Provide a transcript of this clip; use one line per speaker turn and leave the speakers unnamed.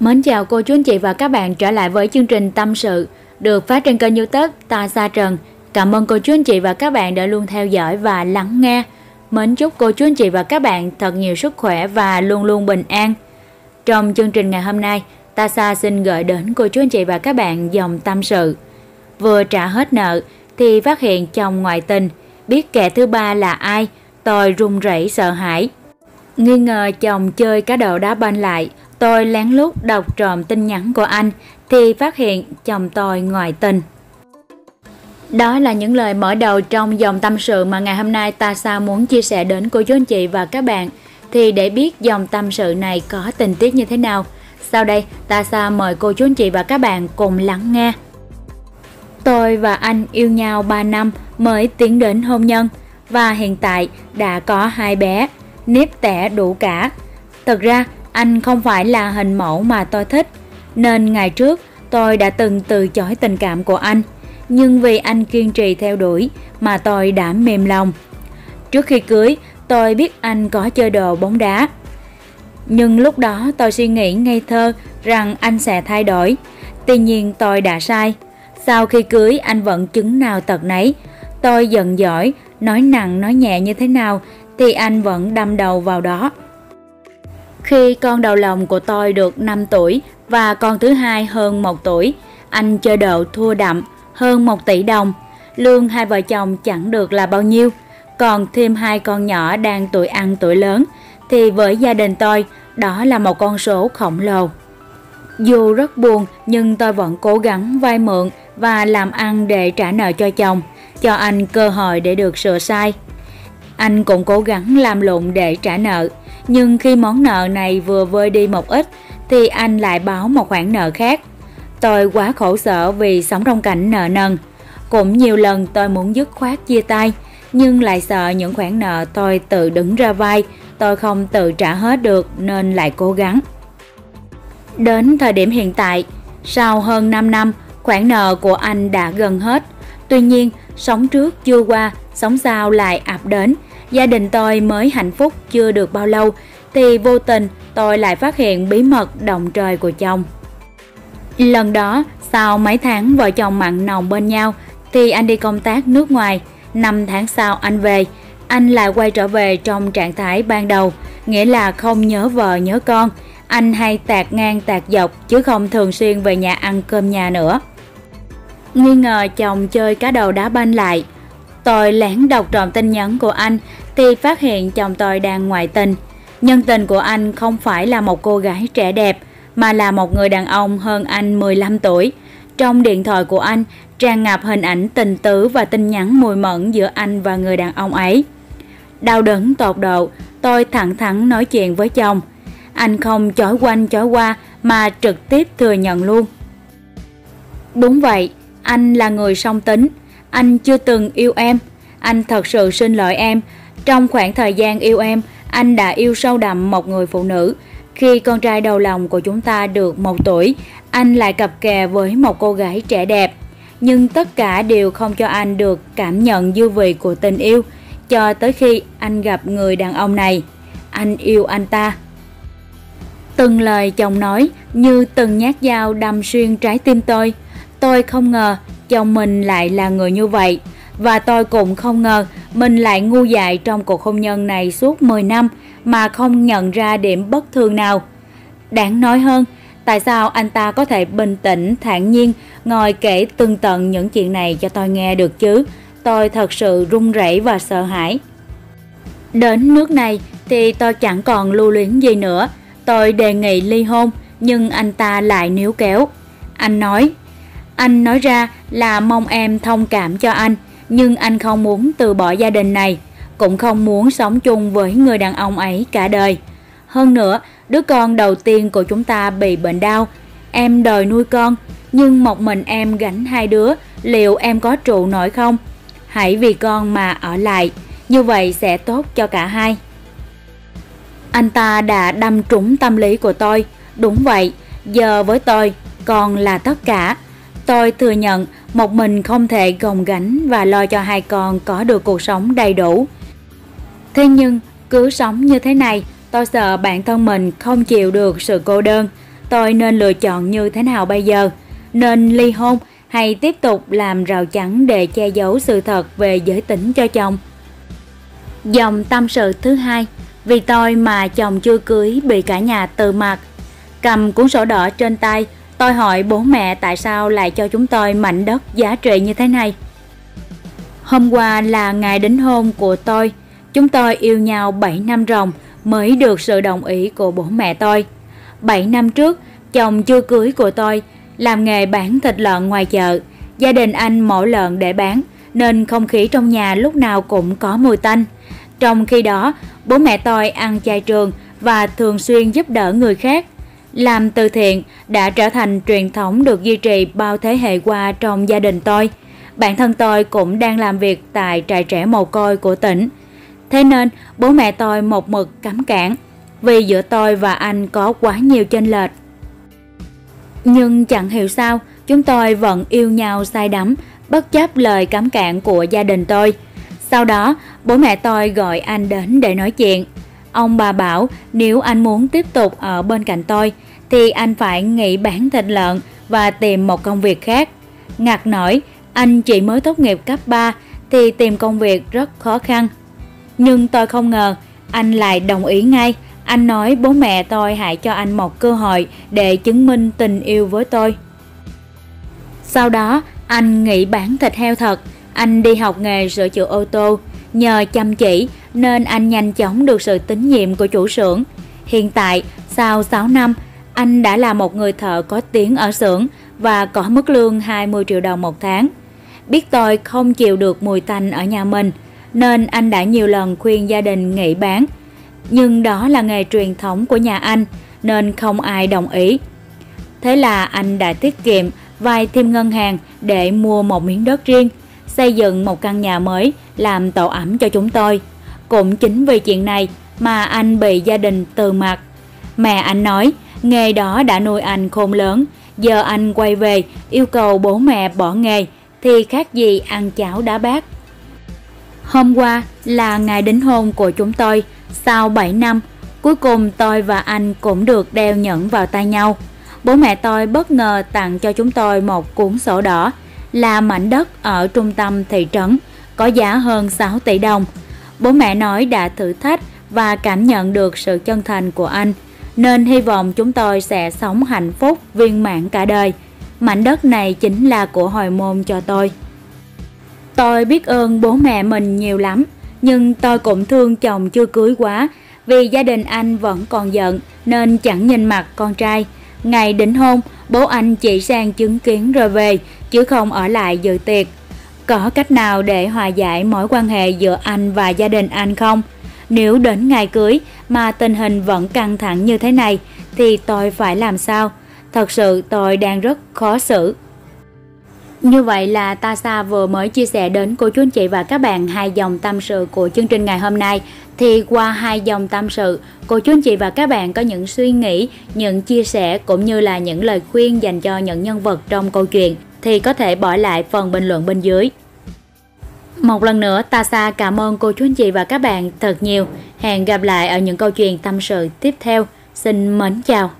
Mến chào cô chú anh chị và các bạn trở lại với chương trình Tâm sự được phát trên kênh youtube Ta Sa Trần. Cảm ơn cô chú anh chị và các bạn đã luôn theo dõi và lắng nghe. Mến chúc cô chú anh chị và các bạn thật nhiều sức khỏe và luôn luôn bình an. Trong chương trình ngày hôm nay, Ta Sa xin gửi đến cô chú anh chị và các bạn dòng tâm sự. Vừa trả hết nợ thì phát hiện chồng ngoại tình, biết kẻ thứ ba là ai, tôi run rẩy sợ hãi. Nghi ngờ chồng chơi cá độ đá banh lại, tôi lén lút đọc trộm tin nhắn của anh thì phát hiện chồng tôi ngoại tình. Đó là những lời mở đầu trong dòng tâm sự mà ngày hôm nay ta sao muốn chia sẻ đến cô chú anh chị và các bạn. Thì để biết dòng tâm sự này có tình tiết như thế nào, sau đây ta sao mời cô chú anh chị và các bạn cùng lắng nghe. Tôi và anh yêu nhau 3 năm mới tiến đến hôn nhân và hiện tại đã có hai bé, nếp tẻ đủ cả. Thật ra anh không phải là hình mẫu mà tôi thích, nên ngày trước tôi đã từng từ chối tình cảm của anh, nhưng vì anh kiên trì theo đuổi mà tôi đã mềm lòng. Trước khi cưới, tôi biết anh có chơi đồ bóng đá. Nhưng lúc đó tôi suy nghĩ ngây thơ rằng anh sẽ thay đổi. Tuy nhiên tôi đã sai. Sau khi cưới anh vẫn chứng nào tật nấy. Tôi giận dỗi, nói nặng nói nhẹ như thế nào thì anh vẫn đâm đầu vào đó. Khi con đầu lòng của tôi được 5 tuổi và con thứ hai hơn 1 tuổi, anh chơi độ thua đậm hơn 1 tỷ đồng. Lương hai vợ chồng chẳng được là bao nhiêu, còn thêm hai con nhỏ đang tuổi ăn tuổi lớn thì với gia đình tôi đó là một con số khổng lồ. Dù rất buồn nhưng tôi vẫn cố gắng vay mượn và làm ăn để trả nợ cho chồng, cho anh cơ hội để được sửa sai. Anh cũng cố gắng làm lụng để trả nợ, nhưng khi món nợ này vừa vơi đi một ít thì anh lại báo một khoản nợ khác. Tôi quá khổ sở vì sống trong cảnh nợ nần. Cũng nhiều lần tôi muốn dứt khoát chia tay, nhưng lại sợ những khoản nợ tôi tự đứng ra vai, tôi không tự trả hết được nên lại cố gắng. Đến thời điểm hiện tại, sau hơn 5 năm, khoản nợ của anh đã gần hết. Tuy nhiên, sống trước chưa qua, sống sau lại ập đến. Gia đình tôi mới hạnh phúc chưa được bao lâu, thì vô tình tôi lại phát hiện bí mật động trời của chồng. Lần đó, sau mấy tháng vợ chồng mặn nồng bên nhau, thì anh đi công tác nước ngoài. Năm tháng sau anh về, anh lại quay trở về trong trạng thái ban đầu, nghĩa là không nhớ vợ nhớ con. Anh hay tạt ngang tạt dọc chứ không thường xuyên về nhà ăn cơm nhà nữa. Nghi ngờ chồng chơi cá đầu đá banh lại, tôi lén đọc trộm tin nhắn của anh thì phát hiện chồng tôi đang ngoại tình. Nhân tình của anh không phải là một cô gái trẻ đẹp mà là một người đàn ông hơn anh 15 tuổi. Trong điện thoại của anh tràn ngập hình ảnh tình tứ và tin nhắn mùi mẫn giữa anh và người đàn ông ấy. Đau đớn tột độ, tôi thẳng thắn nói chuyện với chồng. Anh không chối quanh chối qua mà trực tiếp thừa nhận luôn. Đúng vậy, anh là người song tính, anh chưa từng yêu em, anh thật sự xin lỗi em. Trong khoảng thời gian yêu em, anh đã yêu sâu đậm một người phụ nữ. Khi con trai đầu lòng của chúng ta được một tuổi, anh lại cặp kè với một cô gái trẻ đẹp. Nhưng tất cả đều không cho anh được cảm nhận dư vị của tình yêu, cho tới khi anh gặp người đàn ông này. Anh yêu anh ta. Từng lời chồng nói như từng nhát dao đâm xuyên trái tim tôi. Tôi không ngờ chồng mình lại là người như vậy và tôi cũng không ngờ mình lại ngu dại trong cuộc hôn nhân này suốt 10 năm mà không nhận ra điểm bất thường nào. Đáng nói hơn, tại sao anh ta có thể bình tĩnh, thản nhiên ngồi kể từng tận những chuyện này cho tôi nghe được chứ? Tôi thật sự run rẩy và sợ hãi. Đến nước này thì tôi chẳng còn lưu luyến gì nữa. Tôi đề nghị ly hôn nhưng anh ta lại níu kéo. Anh nói, anh nói ra là mong em thông cảm cho anh nhưng anh không muốn từ bỏ gia đình này, cũng không muốn sống chung với người đàn ông ấy cả đời. Hơn nữa, đứa con đầu tiên của chúng ta bị bệnh đau, em đòi nuôi con, nhưng một mình em gánh hai đứa, liệu em có trụ nổi không? Hãy vì con mà ở lại, như vậy sẽ tốt cho cả hai. Anh ta đã đâm trúng tâm lý của tôi, đúng vậy, giờ với tôi, con là tất cả. Tôi thừa nhận một mình không thể gồng gánh và lo cho hai con có được cuộc sống đầy đủ. Thế nhưng, cứ sống như thế này, tôi sợ bản thân mình không chịu được sự cô đơn. tôi nên lựa chọn như thế nào bây giờ? Nên ly hôn hay tiếp tục làm rào chắn để che giấu sự thật về giới tính cho chồng? Dòng tâm sự thứ hai, vì tôi mà chồng chưa cưới bị cả nhà từ mặt. Cầm cuốn sổ đỏ trên tay, tôi hỏi bố mẹ tại sao lại cho chúng tôi mảnh đất giá trị như thế này. Hôm qua là ngày đính hôn của tôi, chúng tôi yêu nhau 7 năm ròng mới được sự đồng ý của bố mẹ tôi. 7 năm trước, chồng chưa cưới của tôi làm nghề bán thịt lợn ngoài chợ. Gia đình anh mổ lợn để bán, nên không khí trong nhà lúc nào cũng có mùi tanh. Trong khi đó, bố mẹ tôi ăn chay trường và thường xuyên giúp đỡ người khác. Làm từ thiện đã trở thành truyền thống được duy trì bao thế hệ qua trong gia đình tôi. Bản thân tôi cũng đang làm việc tại trại trẻ mồ côi của tỉnh. Thế nên bố mẹ tôi một mực cấm cản vì giữa tôi và anh có quá nhiều chênh lệch. Nhưng chẳng hiểu sao, chúng tôi vẫn yêu nhau say đắm, bất chấp lời cấm cản của gia đình tôi. Sau đó, bố mẹ tôi gọi anh đến để nói chuyện. Ông bà bảo nếu anh muốn tiếp tục ở bên cạnh tôi, thì anh phải nghỉ bán thịt lợn và tìm một công việc khác. Ngạc nổi, anh chỉ mới tốt nghiệp cấp 3 thì tìm công việc rất khó khăn. Nhưng tôi không ngờ, anh lại đồng ý ngay. Anh nói bố mẹ tôi hãy cho anh một cơ hội để chứng minh tình yêu với tôi. Sau đó, anh nghỉ bán thịt heo thật, anh đi học nghề sửa chữa ô tô. Nhờ chăm chỉ nên anh nhanh chóng được sự tín nhiệm của chủ xưởng. Hiện tại, sau 6 năm, anh đã là một người thợ có tiếng ở xưởng và có mức lương 20 triệu đồng một tháng. Biết tôi không chịu được mùi tanh ở nhà mình, nên anh đã nhiều lần khuyên gia đình nghỉ bán. Nhưng đó là nghề truyền thống của nhà anh, nên không ai đồng ý. Thế là anh đã tiết kiệm vay thêm ngân hàng để mua một miếng đất riêng, xây dựng một căn nhà mới làm tổ ẩm cho chúng tôi. Cũng chính vì chuyện này mà anh bị gia đình từ mặt. Mẹ anh nói nghề đó đã nuôi anh khôn lớn, giờ anh quay về yêu cầu bố mẹ bỏ nghề thì khác gì ăn cháo đá bát. Hôm qua là ngày đính hôn của chúng tôi, sau 7 năm, cuối cùng tôi và anh cũng được đeo nhẫn vào tay nhau. Bố mẹ tôi bất ngờ tặng cho chúng tôi một cuốn sổ đỏ là mảnh đất ở trung tâm thị trấn, có giá hơn 6 tỷ đồng. Bố mẹ nói đã thử thách và cảm nhận được sự chân thành của anh, nên hy vọng chúng tôi sẽ sống hạnh phúc viên mãn cả đời. Mảnh đất này chính là của hồi môn cho tôi. Tôi biết ơn bố mẹ mình nhiều lắm, nhưng tôi cũng thương chồng chưa cưới quá, vì gia đình anh vẫn còn giận nên chẳng nhìn mặt con trai. Ngày đính hôn, bố anh chỉ sang chứng kiến rồi về, chứ không ở lại dự tiệc. Có cách nào để hòa giải mối quan hệ giữa anh và gia đình anh không? Nếu đến ngày cưới mà tình hình vẫn căng thẳng như thế này thì tôi phải làm sao? Thật sự tôi đang rất khó xử. Như vậy là Tasa vừa mới chia sẻ đến cô chú anh chị và các bạn hai dòng tâm sự của chương trình ngày hôm nay. Thì qua hai dòng tâm sự, cô chú anh chị và các bạn có những suy nghĩ, những chia sẻ cũng như là những lời khuyên dành cho những nhân vật trong câu chuyện thì có thể bỏ lại phần bình luận bên dưới. Một lần nữa, Tasa cảm ơn cô chú anh chị và các bạn thật nhiều. Hẹn gặp lại ở những câu chuyện tâm sự tiếp theo. Xin mến chào.